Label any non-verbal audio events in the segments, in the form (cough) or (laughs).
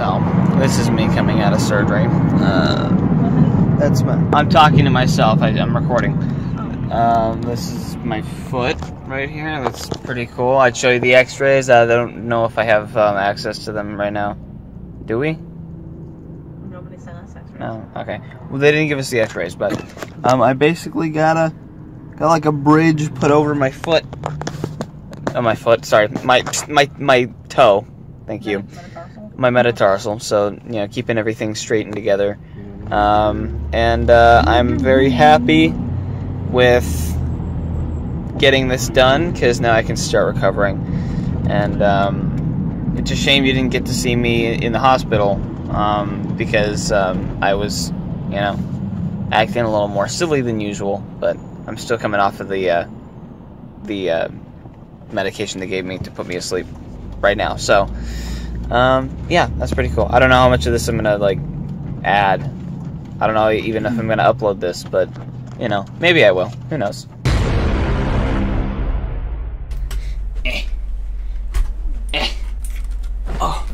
So, this is me coming out of surgery. Uh, that's my. I'm talking to myself. I, am recording. Um, this is my foot right here. That's pretty cool. I'd show you the X-rays. I don't know if I have um, access to them right now. Do we? Nobody sent us X-rays. No. Okay. Well, they didn't give us the X-rays, but um, I basically got a got like a bridge put over my foot. Oh, my foot. Sorry, my my my toe. Thank you. My metatarsal, so you know, keeping everything straight and together. Um, and uh, I'm very happy with getting this done because now I can start recovering. And um, it's a shame you didn't get to see me in the hospital um, because um, I was, you know, acting a little more silly than usual. But I'm still coming off of the uh, the uh, medication they gave me to put me to sleep right now. So um, yeah, that's pretty cool. I don't know how much of this I'm gonna like add. I don't know even if I'm gonna upload this, but you know, maybe I will. Who knows? Eh. Eh. Oh.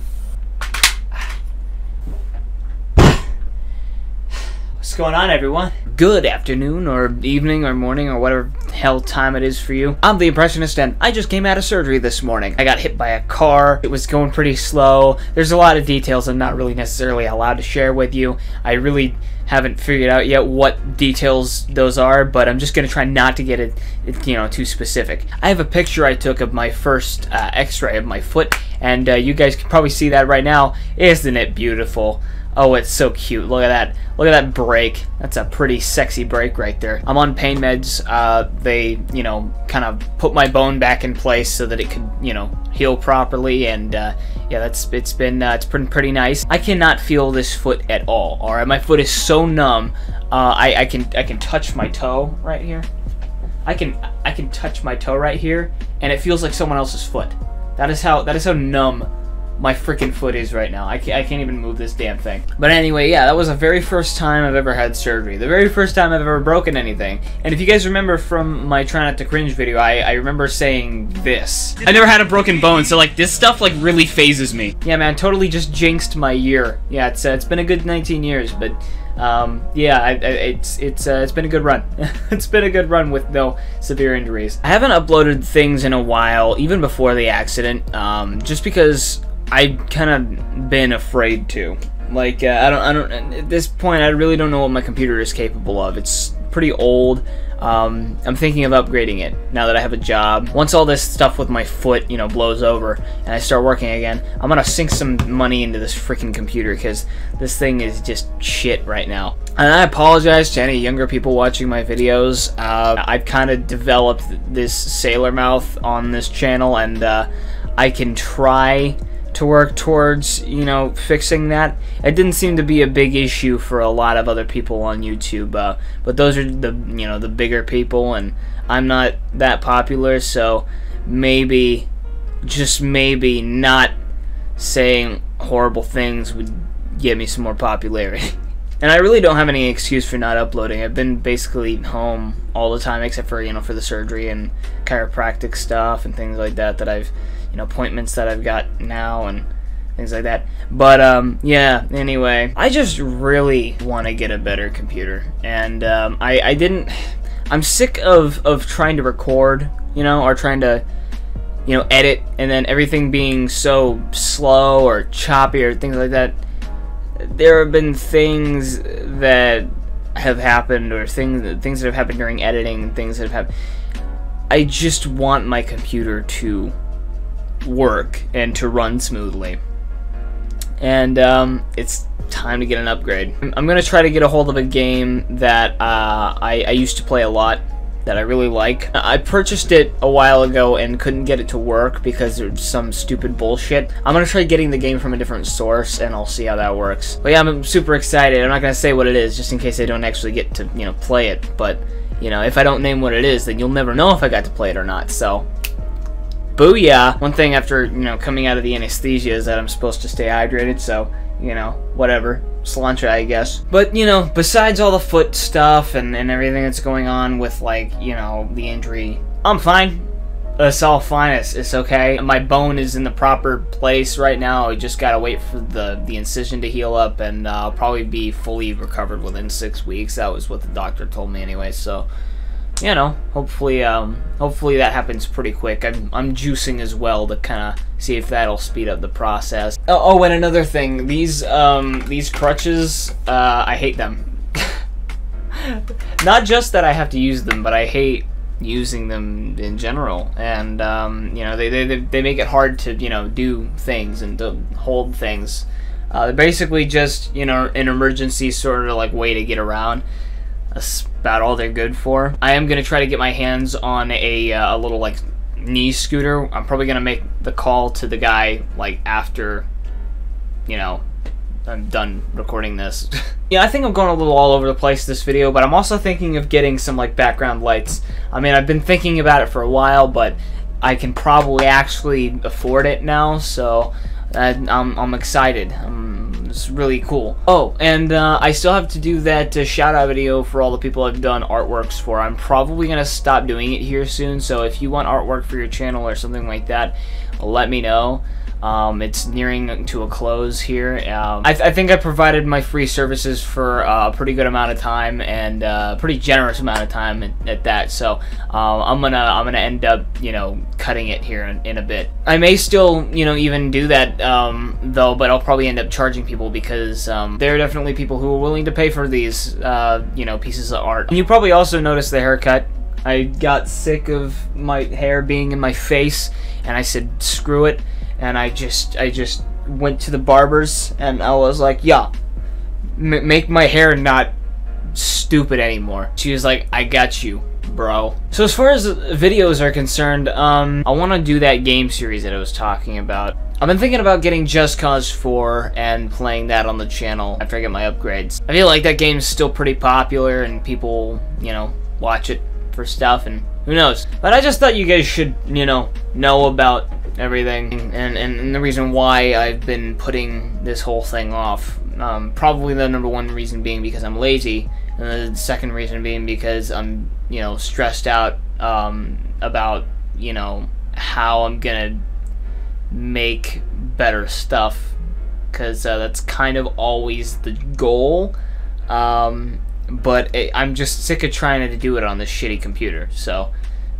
What's going on, everyone? Good afternoon, or evening, or morning, or whatever hell time it is for you. I'm the Impressionist, and I just came out of surgery this morning. I got hit by a car. It was going pretty slow. There's a lot of details I'm not really necessarily allowed to share with you. I really haven't figured out yet what details those are, but I'm just gonna try not to get it, you know, too specific. I have a picture I took of my first uh, X-ray of my foot, and uh, you guys can probably see that right now. Isn't it beautiful? Oh, it's so cute. Look at that. Look at that break. That's a pretty sexy break right there. I'm on pain meds. Uh, they, you know, kind of put my bone back in place so that it could, you know, heal properly. And uh, yeah, that's it's been uh, it's been pretty nice. I cannot feel this foot at all. All right, my foot is so numb. Uh, I I can I can touch my toe right here. I can I can touch my toe right here, and it feels like someone else's foot. That is how that is how numb my freaking foot is right now. I can't, I can't even move this damn thing. But anyway, yeah, that was the very first time I've ever had surgery. The very first time I've ever broken anything. And if you guys remember from my Try Not to Cringe video, I, I remember saying this. I never had a broken bone, so like this stuff like really fazes me. Yeah, man, totally just jinxed my year. Yeah, it's, uh, it's been a good 19 years, but um, yeah, I, I, it's it's uh, it's been a good run. (laughs) it's been a good run with no severe injuries. I haven't uploaded things in a while, even before the accident, um, just because I kind of been afraid to. Like uh, I don't I don't at this point I really don't know what my computer is capable of. It's pretty old. Um, I'm thinking of upgrading it now that I have a job. Once all this stuff with my foot, you know, blows over and I start working again, I'm gonna sink some money into this freaking computer because this thing is just shit right now. And I apologize to any younger people watching my videos. Uh, I've kind of developed this sailor mouth on this channel, and uh, I can try to work towards, you know, fixing that. It didn't seem to be a big issue for a lot of other people on YouTube, uh, but those are the, you know, the bigger people, and I'm not that popular, so maybe, just maybe, not saying horrible things would get me some more popularity. (laughs) And I really don't have any excuse for not uploading. I've been basically home all the time, except for you know for the surgery and chiropractic stuff and things like that. That I've you know appointments that I've got now and things like that. But um, yeah. Anyway, I just really want to get a better computer, and um, I I didn't. I'm sick of of trying to record, you know, or trying to you know edit, and then everything being so slow or choppy or things like that there have been things that have happened or things things that have happened during editing and things that have happened I just want my computer to work and to run smoothly and um, it's time to get an upgrade I'm gonna try to get a hold of a game that uh, I, I used to play a lot that I really like. I purchased it a while ago and couldn't get it to work because there's some stupid bullshit. I'm gonna try getting the game from a different source and I'll see how that works. But yeah, I'm super excited. I'm not gonna say what it is just in case I don't actually get to, you know, play it. But, you know, if I don't name what it is, then you'll never know if I got to play it or not. So, booyah! One thing after, you know, coming out of the anesthesia is that I'm supposed to stay hydrated, so, you know, whatever. Cilantro, I guess. But, you know, besides all the foot stuff and, and everything that's going on with, like, you know, the injury, I'm fine. It's all fine. It's, it's okay. My bone is in the proper place right now. I just gotta wait for the, the incision to heal up, and uh, I'll probably be fully recovered within six weeks. That was what the doctor told me anyway. So, you know, hopefully, um, hopefully that happens pretty quick. I'm, I'm juicing as well to kind of see if that'll speed up the process. Oh, oh, and another thing, these, um, these crutches, uh, I hate them. (laughs) Not just that I have to use them, but I hate using them in general and um, you know they, they, they make it hard to you know do things and to hold things uh, they're basically just you know an emergency sort of like way to get around that's about all they're good for I am gonna try to get my hands on a, uh, a little like knee scooter I'm probably gonna make the call to the guy like after you know I'm done recording this. (laughs) yeah, I think I'm going a little all over the place this video, but I'm also thinking of getting some like background lights. I mean, I've been thinking about it for a while, but I can probably actually afford it now, so uh, I'm, I'm excited. Um, it's really cool. Oh, and uh, I still have to do that uh, shout-out video for all the people I've done artworks for. I'm probably going to stop doing it here soon, so if you want artwork for your channel or something like that, let me know. Um, it's nearing to a close here. Um, I, th I, think I provided my free services for a pretty good amount of time and a uh, pretty generous amount of time at, at that. So um, I'm gonna I'm gonna end up you know cutting it here in, in a bit. I may still you know even do that um, though, but I'll probably end up charging people because um, there are definitely people who are willing to pay for these uh, you know pieces of art. And you probably also noticed the haircut. I got sick of my hair being in my face, and I said screw it and I just I just went to the barbers and I was like, yeah, make my hair not stupid anymore. She was like, I got you, bro. So as far as videos are concerned, um, I want to do that game series that I was talking about. I've been thinking about getting Just Cause 4 and playing that on the channel after I get my upgrades. I feel like that game's still pretty popular and people, you know, watch it for stuff and who knows. But I just thought you guys should, you know, know about everything, and, and, and, the reason why I've been putting this whole thing off. Um, probably the number one reason being because I'm lazy, and the second reason being because I'm, you know, stressed out um, about, you know, how I'm gonna make better stuff, because uh, that's kind of always the goal. Um, but it, I'm just sick of trying to do it on this shitty computer, so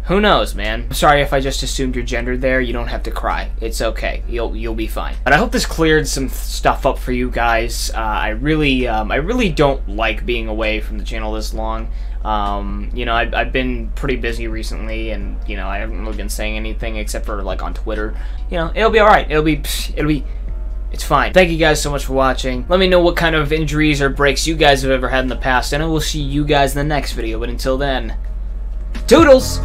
who knows, man? I'm sorry if I just assumed your gender there. You don't have to cry. It's okay. You'll you'll be fine. But I hope this cleared some stuff up for you guys. Uh, I really um, I really don't like being away from the channel this long. Um, you know, I've, I've been pretty busy recently, and you know, I haven't really been saying anything except for like on Twitter. You know, it'll be all right. It'll be it'll be it's fine. Thank you guys so much for watching. Let me know what kind of injuries or breaks you guys have ever had in the past, and I will see you guys in the next video. But until then, toodles!